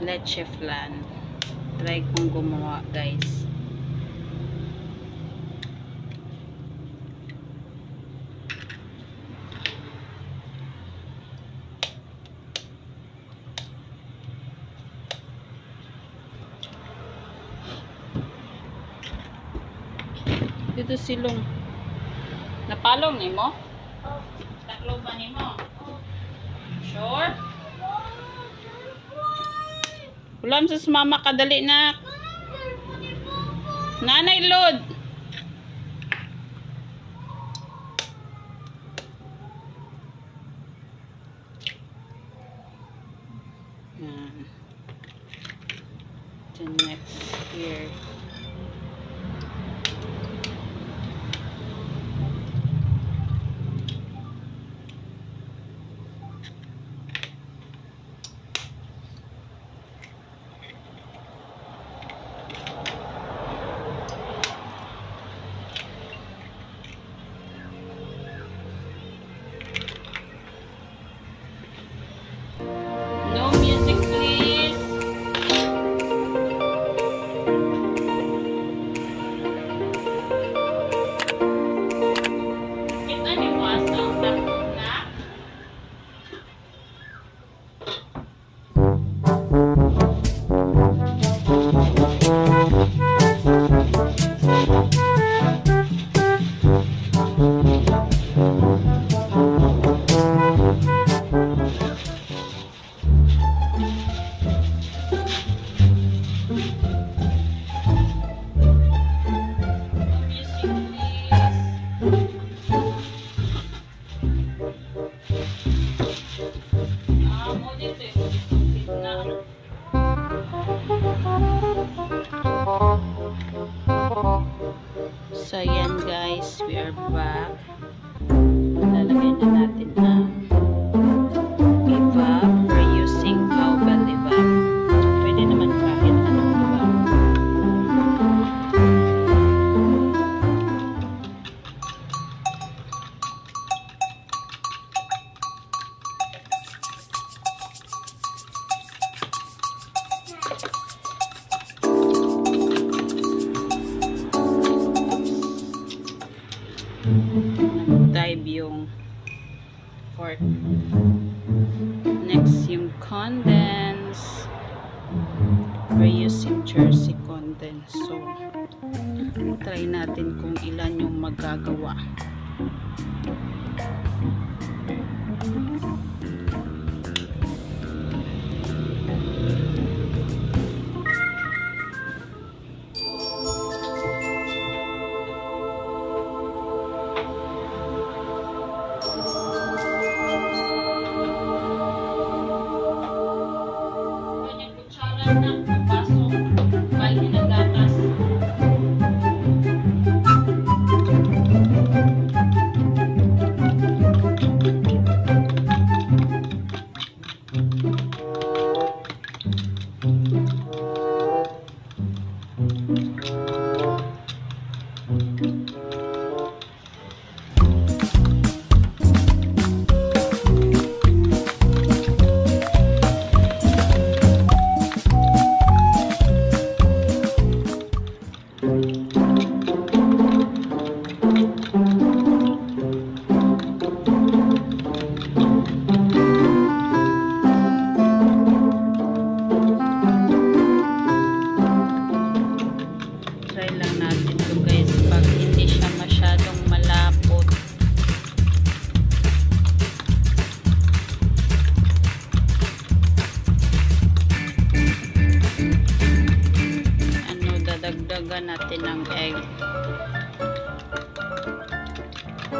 leche flan. Try kong gumawa guys. Dito silong. Napalong ni mo? Taklo ba ni mo? Sure? Ulam sa mama kadali na. Nanay load. Yan. Then next here. So, yan guys. We are back. Lalagay na natin 5 yung fork. Mm-hmm. Next, yung condense. We use yung Jersey condense. So, try natin kung ilan yung magagawa.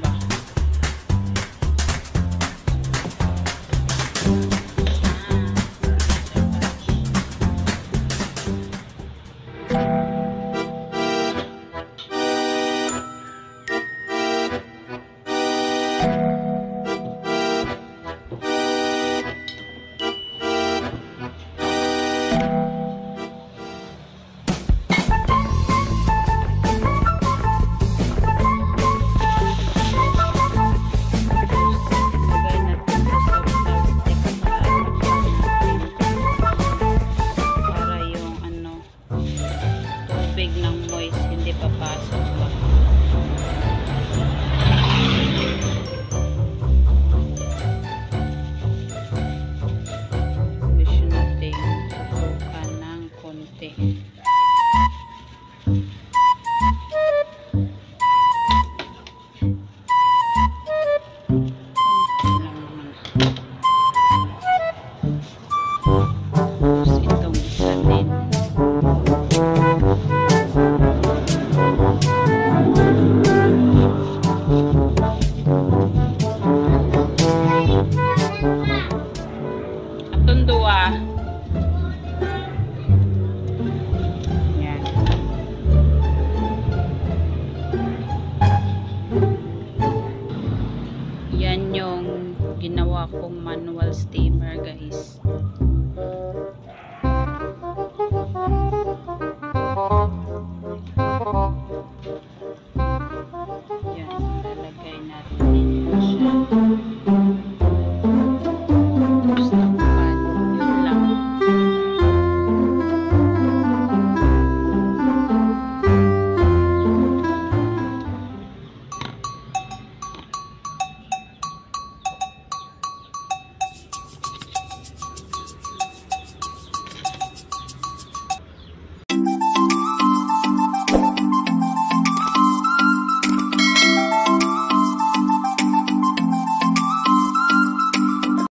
Bye bye. ginawa kong manual steamer guys.